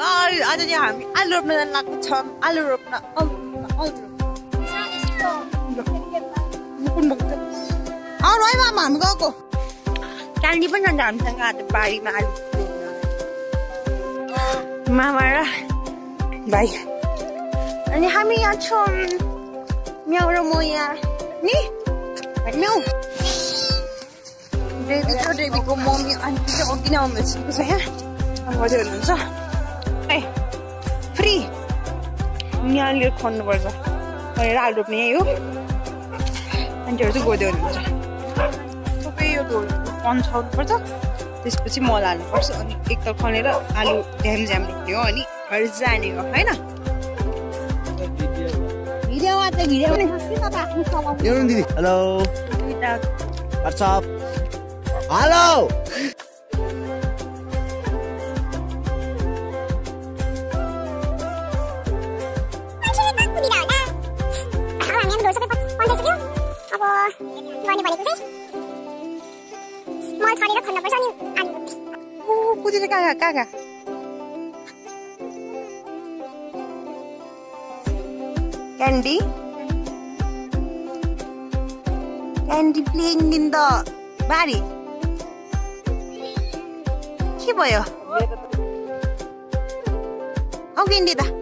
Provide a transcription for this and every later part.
आज चाहिँ हामी आलु रोप्न जान लागेको छौँ आलु रोप्न। आउनु है मामा हामी गएको क्यान्डी पनि जान्छ हामीसँग आज बारीमा आलु। मामा र भाइ अनि हामी यहाँ छौँ म्याउ र म यहाँ नि म्याउ डेबी छ डेबीको मम्मी आन्टी चाहिँ अघि नै आउनु यहाँ गर्दै हुनुहुन्छ ए फ्री यहाँनिर खन्नुपर्छ भनेर आलु रोप्ने यही हो आन्टीहरू चाहिँ गोदै हुनुहुन्छ सबै यो ढोल पन्साउनुपर्छ त्यसपछि मल हाल्नुपर्छ अनि एकताल खनेर आलु झ्याम झ्याम रोप्ने हो अनि घर जाने हो होइन भिडियोमा चाहिँ एउटा दिदी हेलो वाट्सअप हेलो कुदिएर कहाँ कहाँ कहाँ candy candy playing in the बारी के भयो औ क्यान्डी दा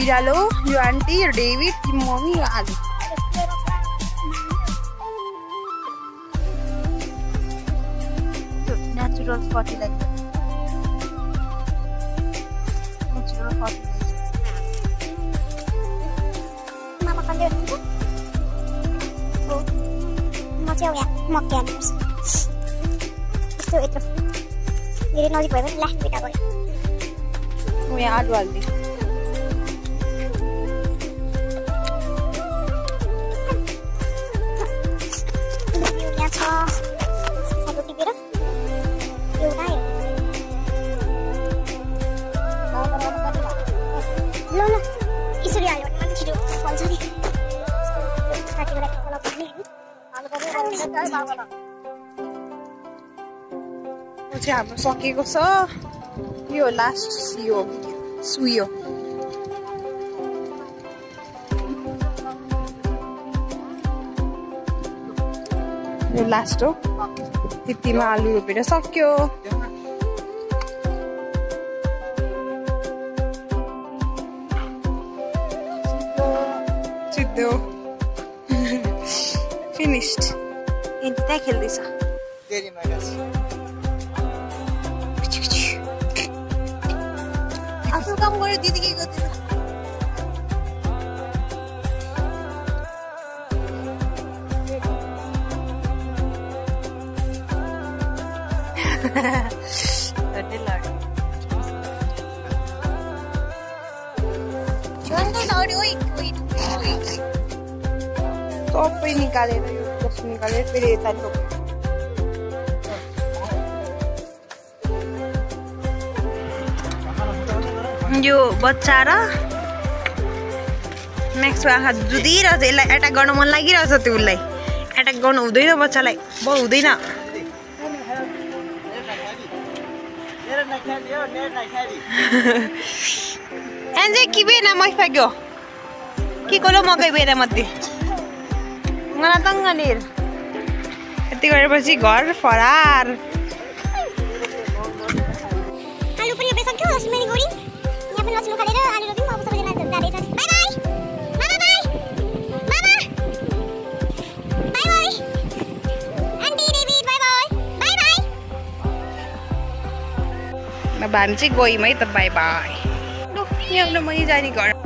बिरालो यो आन्टी यो डेभिड यो मम्मी यो आलु नेचुरल फर्टिलाइजर नेचुरल फर्टिलाइजर मामा कन्दै हुनुहुन्छ हो म चाहिँ अब यहाँ मकै हाल्नुपर्छ यस्तो यत्रो धेरै नजिक भयो भने ला बेटा गयो म यहाँ आलु यो चाहिँ हाम्रो सकेको छ। यो लास्ट सियो सुयो। यो लास्ट हो। त्यतिमा आलु रोपेर सक्यो। सिद्धो। यति त्यहाँ खेल्दैछ आफ्नो काम गर्यो दिदी के गर्दैन। सबै निकालेर यो निकालेर फेरि यता लोग्यो यो बच्चा र म्याक्सको आँखा जुदिरहेछ यसलाई एट्याक गर्न मन लागिरहेछ त्यो उसलाई एट्याक गर्नु हुँदैन बच्चालाई ब हुँदैन। एन्जै कि बेना मै फ्याँक्यो के कोलो मकै बेना मध्ये तङ्ग निर यति गरेपछि घर फरार। अब हामी चाहिँ गयौँ है त बाई बाई यहाँ मैले जाने घर।